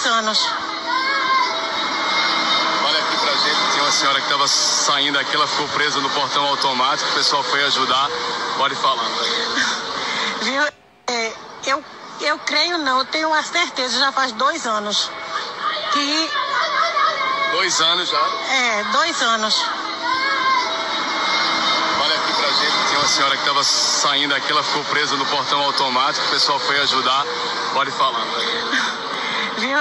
dois anos. Olha aqui pra gente, tinha uma senhora que estava saindo aqui, ela ficou presa no portão automático, o pessoal foi ajudar. Pode falar. Viu? É, eu, eu creio não, eu tenho a certeza, já faz dois anos. Que. Dois anos já? É, dois anos. Olha aqui pra gente, tinha uma senhora que estava saindo aqui, ela ficou presa no portão automático, o pessoal foi ajudar. Pode falar. Viu?